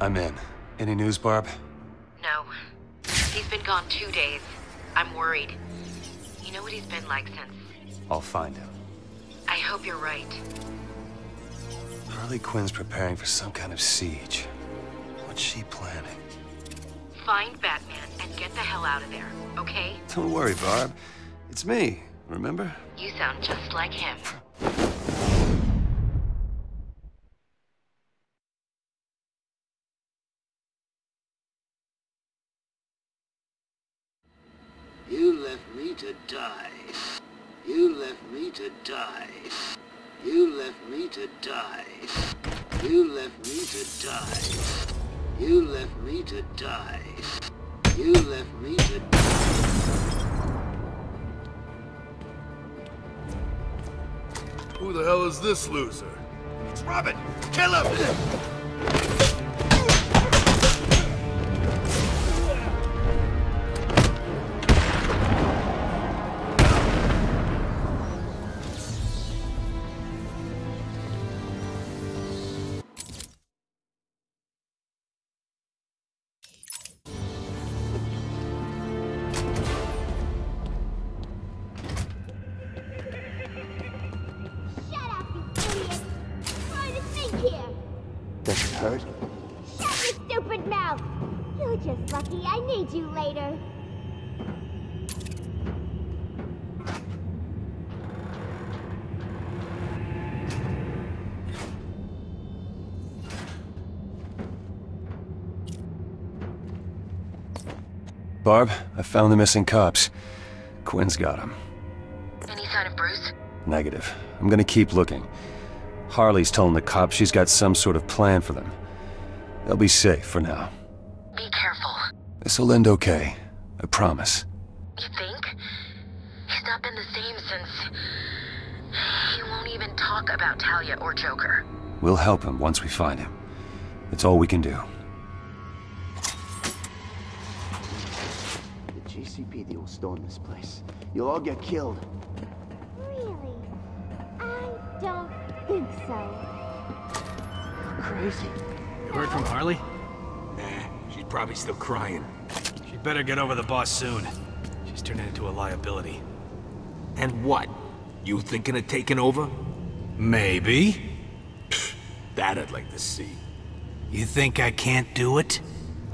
I'm in. Any news, Barb? No. He's been gone two days. I'm worried. You know what he's been like since... I'll find him. I hope you're right. Harley Quinn's preparing for some kind of siege. What's she planning? Find Batman and get the hell out of there, okay? Don't worry, Barb. It's me, remember? You sound just like him. You left me to die. You left me to die. You left me to die. You left me to die. You left me to die. You left me to Who the hell is this loser? It's Robin! Kill him! Does it hurt? Shut your stupid mouth! You're just lucky I need you later. Barb, I found the missing cops. Quinn's got them. Any sign of Bruce? Negative. I'm gonna keep looking. Harley's telling the cops she's got some sort of plan for them. They'll be safe for now. Be careful. This'll end okay. I promise. You think? He's not been the same since... He won't even talk about Talia or Joker. We'll help him once we find him. It's all we can do. The GCPD will storm this place. You'll all get killed. So. Crazy. You heard from Harley? Nah, she's probably still crying. She'd better get over the boss soon. She's turning into a liability. And what? You thinking of taking over? Maybe. That I'd like to see. You think I can't do it?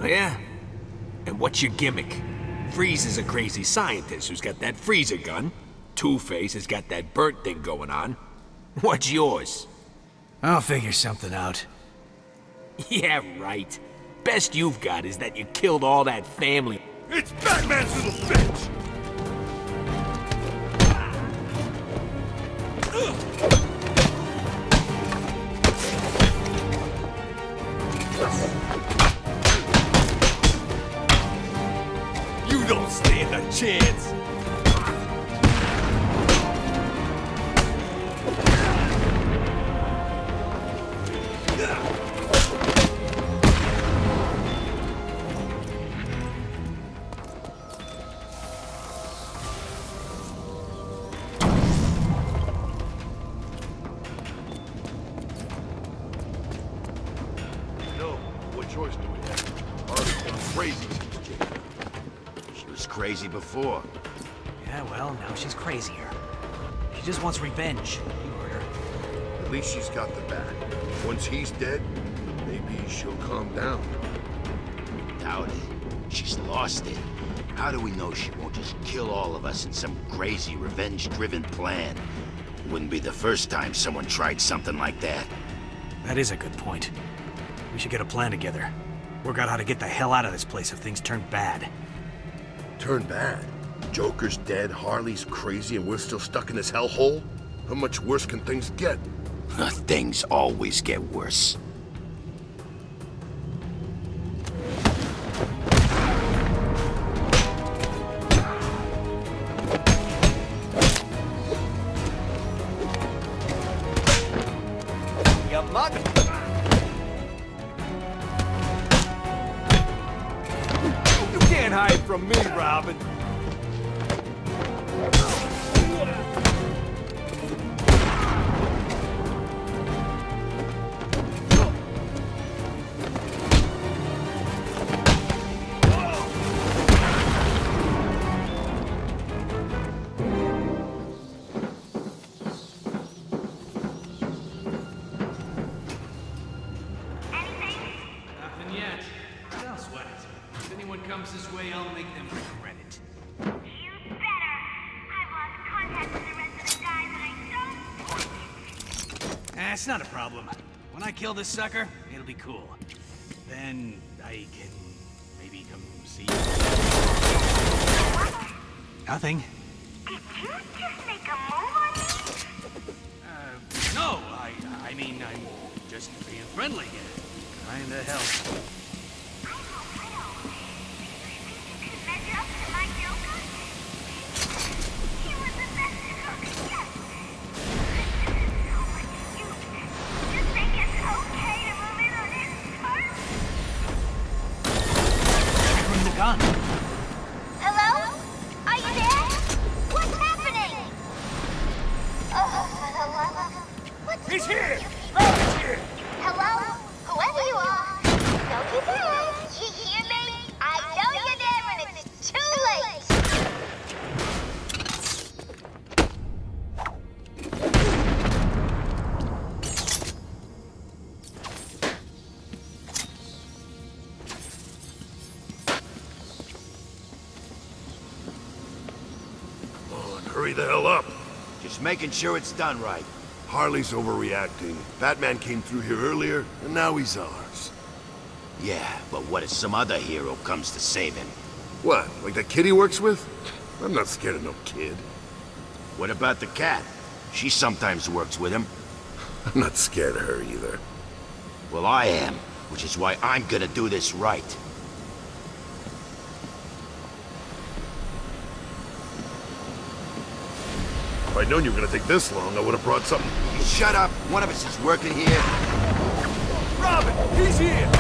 Oh, yeah? And what's your gimmick? Freeze is a crazy scientist who's got that freezer gun. Two-Face has got that burnt thing going on. What's yours? I'll figure something out. Yeah, right. Best you've got is that you killed all that family. It's Batman's little bitch! You don't stand a chance! Crazy before. Yeah, well, now she's crazier. She just wants revenge. You heard her. At least she's got the bat. Once he's dead, maybe she'll calm down. Doubt it. She's lost it. How do we know she won't just kill all of us in some crazy revenge-driven plan? Wouldn't be the first time someone tried something like that. That is a good point. We should get a plan together. Work out how to get the hell out of this place if things turn bad. Turn bad. Joker's dead, Harley's crazy, and we're still stuck in this hellhole? How much worse can things get? Things always get worse. Way, I'll make them regret it. You better. I've lost contact with the rest of the guys and I don't Eh, it's not a problem. When I kill this sucker, it'll be cool. Then I can maybe come see you. Nothing. Did you just make a move on me? Uh, no, I, I mean, I'm just being friendly. Kinda helps. I He's here! you Robin's here! Hello? Whoever you are, don't be bad. You hear me? I know you're there and it's too late. Come on, hurry the hell up. Just making sure it's done right. Harley's overreacting. Batman came through here earlier, and now he's ours. Yeah, but what if some other hero comes to save him? What, like that kid he works with? I'm not scared of no kid. What about the cat? She sometimes works with him. I'm not scared of her either. Well, I am, which is why I'm gonna do this right. If I'd known you were gonna take this long, I would have brought something. You shut up. One of us is working here. Robin, he's here!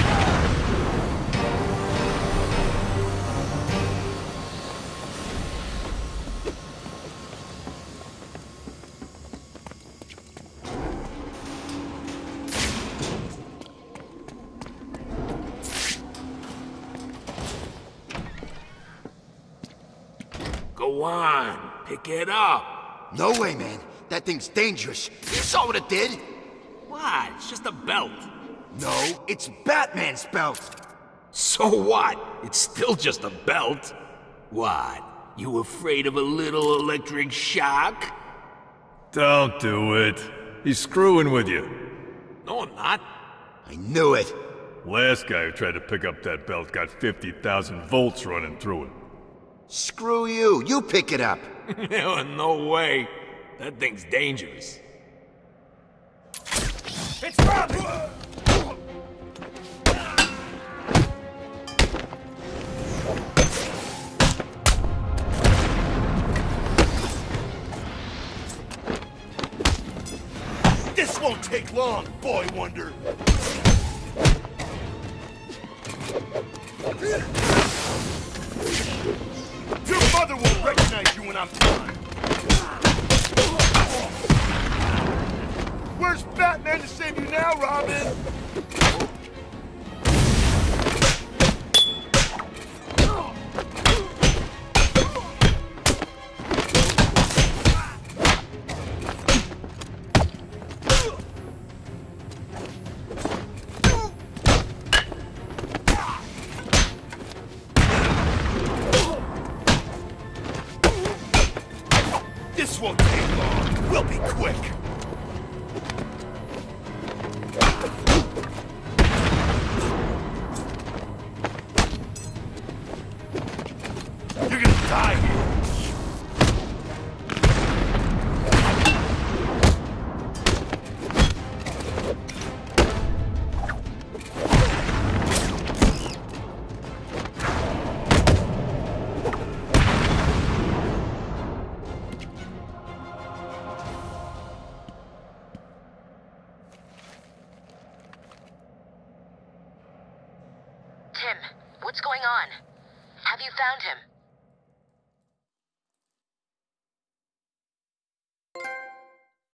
Go on, pick it up. No way, man. That thing's dangerous. You saw what it did. What? It's just a belt. No, it's Batman's belt. So what? It's still just a belt. What? You afraid of a little electric shock? Don't do it. He's screwing with you. No, I'm not. I knew it. Last guy who tried to pick up that belt got 50,000 volts running through him. Screw you. You pick it up. no, way. That thing's dangerous. It's Robin! This won't take long, boy wonder. I'm done. Where's Batman to save you now, Robin?